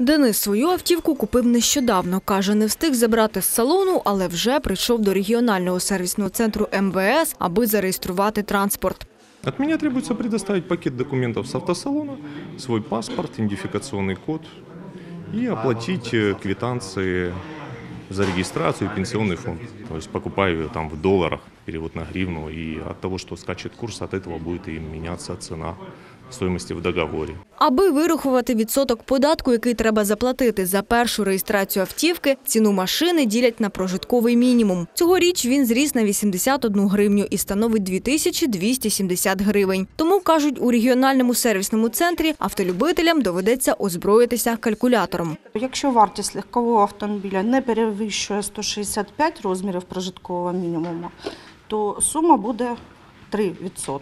Денис свою автівку купив нещодавно. Каже, не встиг забрати з салону, але вже прийшов до регіонального сервісного центру МВС, аби зареєструвати транспорт. От меня требуется предоставить пакет документов с автосалона, свой паспорт, идентификационный код и оплатить э, квитанции за регистрацию и пенсионный фонд. То есть покупаю ее там в долларах, перевод на гривну, и от того, что скачет курс, от этого будет и меняться цена стоимости в договоре. Аби вирахувати відсоток податку, який треба заплатити за першу реєстрацію автівки, ціну машини ділять на прожитковий мінімум. Цьогоріч він зріс на 81 гривню і становить 2270 гривень. Тому, кажуть, у регіональному сервісному центрі автолюбителям доведеться озброїтися калькулятором. Якщо вартість легкового автомобіля не перевищує 165 розмірів прожиткового мінімуму, то сума буде 3%.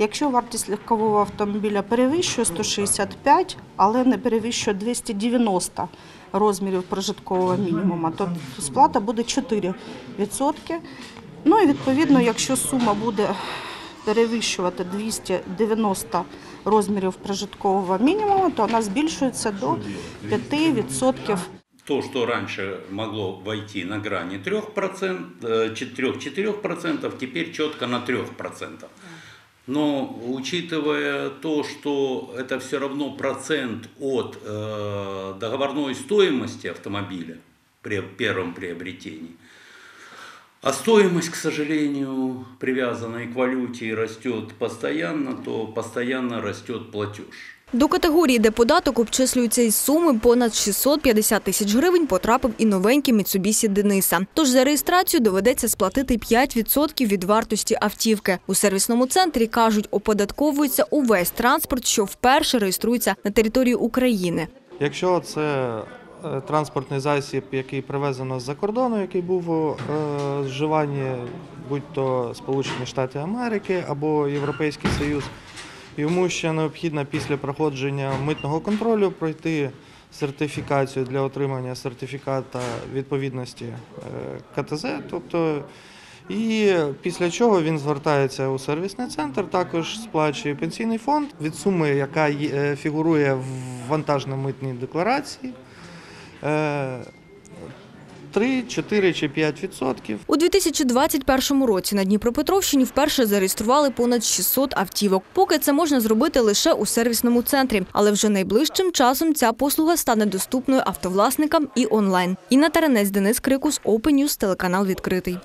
Якщо вартість легкового автомобіля перевищує 165, але не перевищує 290 розмірів прожиткового мінімуму, то сплата буде 4%. Ну і відповідно, якщо сума буде перевищувати 290 розмірів прожиткового мінімуму, то вона збільшується до 5%. То, что раньше могло войти на грани 3%, э, 3-4%, теперь четко на 3%. Но учитывая то, что это все равно процент от э, договорной стоимости автомобиля при первом приобретении, а стоимость, к сожалению, привязанная к валюте растет постоянно, то постоянно растет платеж. До категорії, де податок обчислюється із суми понад 650 тисяч гривень, потрапив і новенький Mitsubishi Дениса. Тож за реєстрацію доведеться сплатити 5% від вартості автівки. У сервісному центрі кажуть, оподатковується увесь транспорт, що вперше реєструється на території України. Якщо це транспортний засіб, який привезено з-за кордону, який був у е, вживанні, будь-то Сполучені Штати Америки або Європейський Союз, йому ще необхідно після проходження митного контролю пройти сертифікацію для отримання сертифіката відповідності е, КТЗ, тобто і після чого він звертається у сервісний центр, також сплачує пенсійний фонд від суми, яка е, фігурує в вантажно-митній декларації. Е, 3, 4 чи 5 відсотків. У 2021 році на Дніпропетровщині вперше зареєстрували понад 600 автівок. Поки це можна зробити лише у сервісному центрі, але вже найближчим часом ця послуга стане доступною автовласникам і онлайн. Інна Таранець, Денис Крикус, Open News, телеканал відкритий.